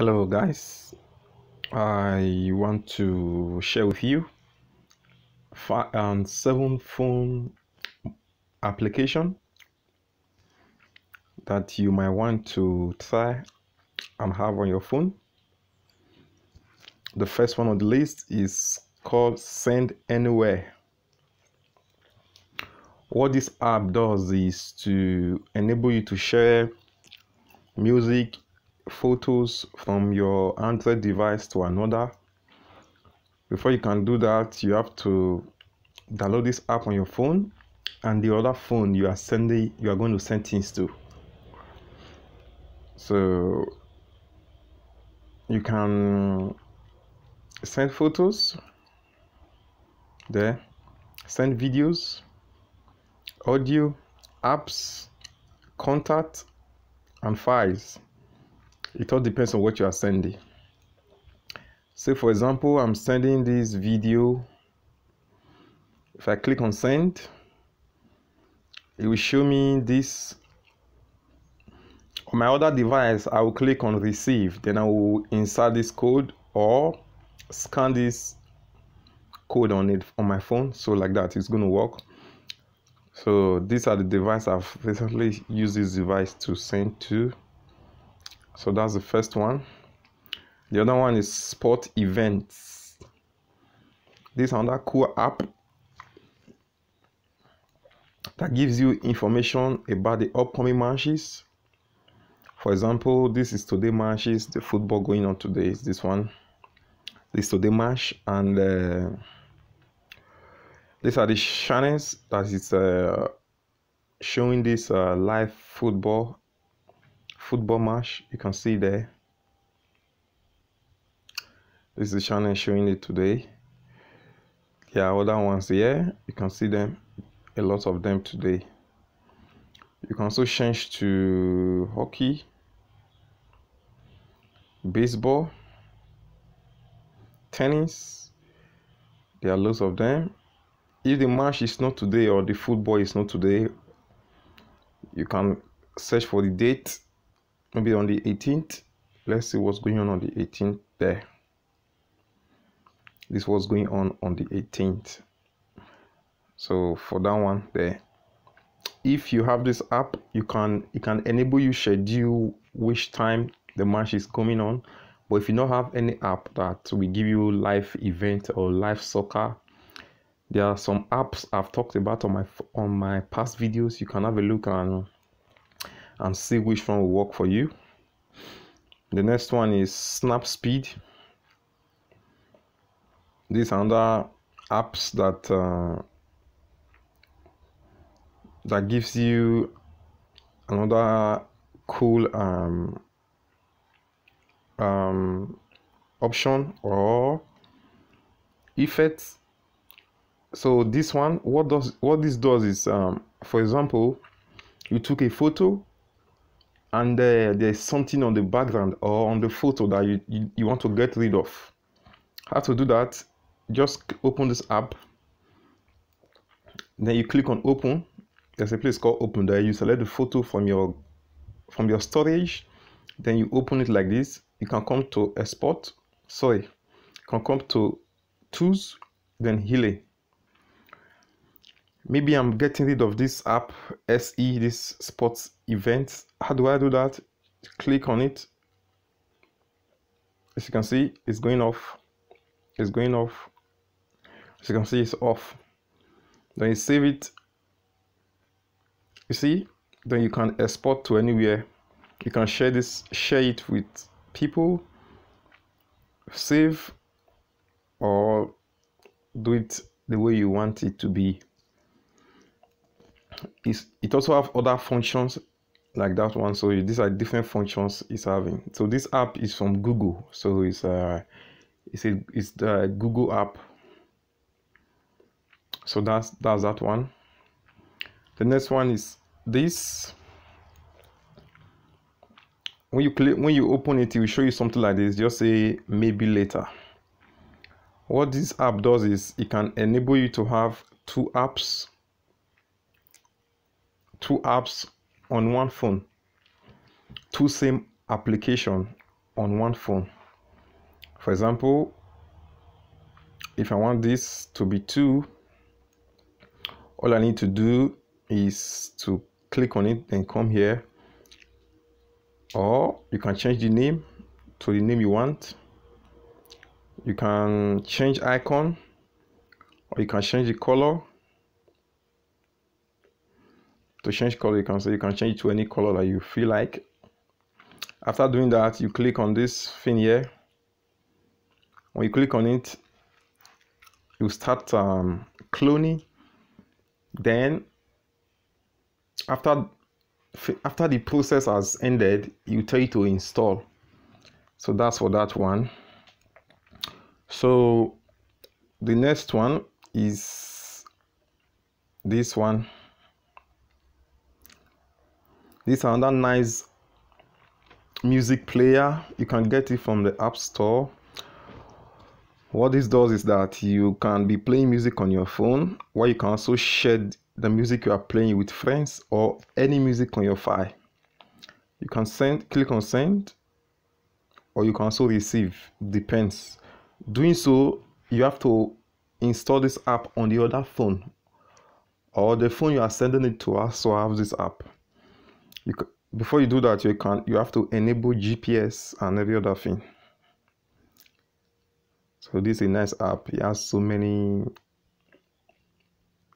Hello, guys. I want to share with you five and um, seven phone application that you might want to try and have on your phone. The first one on the list is called Send Anywhere. What this app does is to enable you to share music, photos from your Android device to another. Before you can do that, you have to download this app on your phone and the other phone you are sending you are going to send things to. So you can send photos there, send videos, audio, apps, contact, and files. It all depends on what you are sending. Say, for example, I'm sending this video. If I click on send, it will show me this. On my other device, I will click on receive, then I will insert this code or scan this code on it on my phone. So, like that, it's going to work. So, these are the device I've recently used this device to send to. So that's the first one. The other one is sport events. This is another cool app that gives you information about the upcoming matches. For example, this is today matches, the football going on today is this one. This today match and uh, these are the channels that is uh, showing this uh, live football football match you can see there. This is channel showing it today. There are other ones here you can see them a lot of them today. You can also change to hockey baseball tennis. There are lots of them. If the match is not today or the football is not today you can search for the date maybe on the 18th let's see what's going on on the 18th there. This was going on on the 18th so for that one there if you have this app you can it can enable you schedule which time the match is coming on. But if you don't have any app that will give you live event or live soccer there are some apps i've talked about on my on my past videos. You can have a look and and see which one will work for you. The next one is Snapseed. These are other apps that uh, that gives you another cool um, um, option or effect so this one what does what this does is um, for example you took a photo and uh, there's something on the background or on the photo that you, you, you want to get rid of. How to do that? Just open this app. Then you click on open. There's a place called open there. You select the photo from your from your storage. Then you open it like this. You can come to export. Sorry you can come to tools then Hele maybe i'm getting rid of this app se this sports event. How do i do that? Click on it. As you can see it's going off. It's going off. As you can see it's off. Then you save it. You see? Then you can export to anywhere. You can share this share it with people. Save or do it the way you want it to be it's, it also have other functions like that one. So these are different functions it's having. So this app is from google. So it's uh it's a it's the google app. So that's that's that one. The next one is this. When you click when you open it it will show you something like this. Just say maybe later. What this app does is it can enable you to have two apps two apps on one phone. Two same application on one phone. For example if I want this to be two all I need to do is to click on it and come here. Or you can change the name to the name you want. You can change icon or you can change the color to change color you can say you can change it to any color that you feel like. After doing that you click on this thing here. When you click on it you start um, cloning. Then after after the process has ended you tell it to install. So that's for that one. So the next one is this one this another nice music player. You can get it from the app store. What this does is that you can be playing music on your phone while you can also share the music you are playing with friends or any music on your file. You can send click on send or you can also receive. Depends. Doing so you have to install this app on the other phone or the phone you are sending it to also have this app you before you do that you can you have to enable gps and every other thing. So this is a nice app. It has so many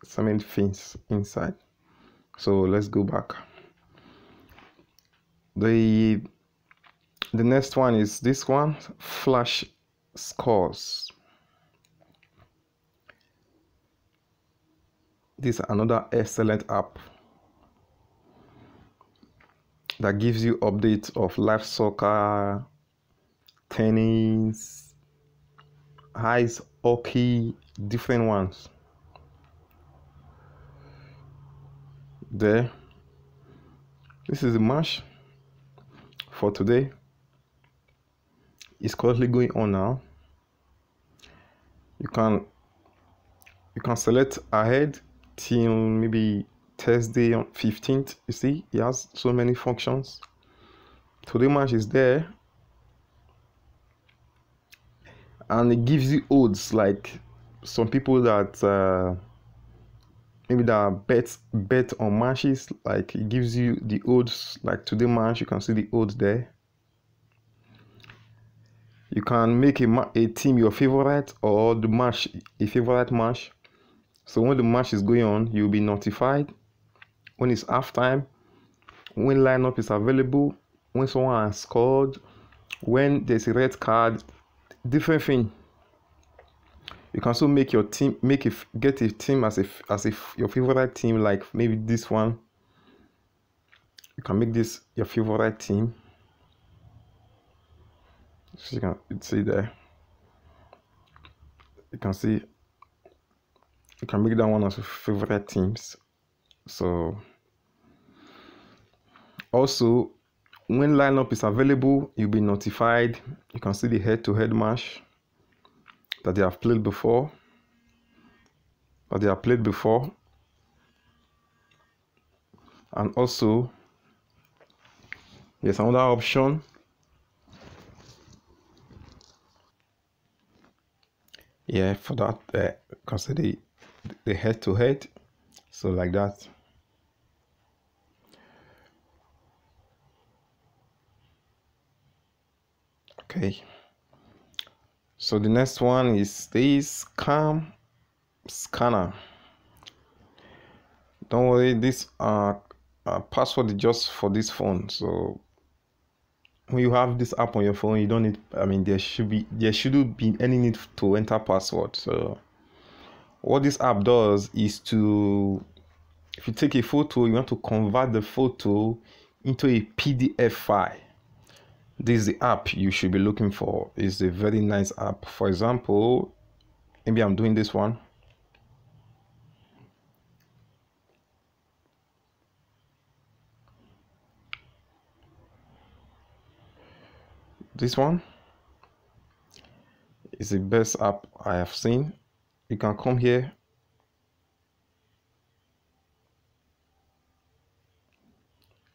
so many things inside. So let's go back. The the next one is this one flash scores. This is another excellent app that gives you updates of live soccer tennis ice hockey different ones. There. This is the match for today. It's currently going on now. You can you can select ahead till maybe Thursday on 15th you see it has so many functions. Today match is there. And it gives you odds like some people that uh, maybe that bet bet on matches like it gives you the odds. Like today match you can see the odds there. You can make a, a team your favorite or the match a favorite match. So when the match is going on you'll be notified when it's halftime when lineup is available when someone has scored when there's a red card different thing. You can also make your team make it get a team as if as if your favorite team like maybe this one. You can make this your favorite team. So you can see there. You can see you can make that one as your favorite teams so also when lineup is available you'll be notified. You can see the head-to-head match that they have played before. That they have played before. And also there's another option. Yeah for that uh, consider the, the head to head so like that okay. So the next one is this cam scanner. Don't worry this uh, uh, password is just for this phone. So when you have this app on your phone you don't need i mean there should be there shouldn't be any need to enter password. So what this app does is to if you take a photo you want to convert the photo into a pdf file this is the app you should be looking for. It's a very nice app. For example maybe i'm doing this one. This one is the best app i have seen. You can come here.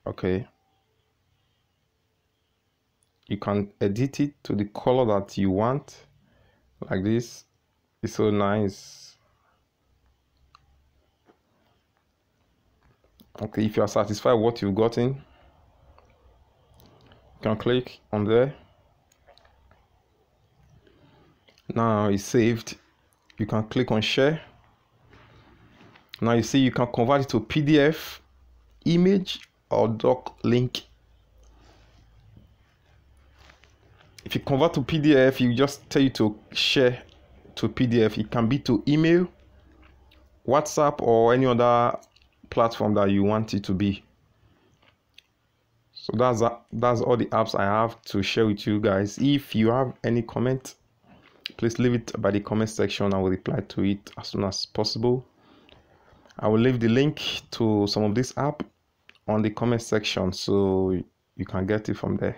Okay you can edit it to the color that you want like this. It's so nice. Okay if you are satisfied what you've gotten you can click on there. Now it's saved. You can click on share. Now you see you can convert it to pdf image or doc link if you convert to pdf you just tell you to share to pdf it can be to email whatsapp or any other platform that you want it to be. So that's that's all the apps i have to share with you guys. If you have any comment please leave it by the comment section. I will reply to it as soon as possible. I will leave the link to some of this app on the comment section so you can get it from there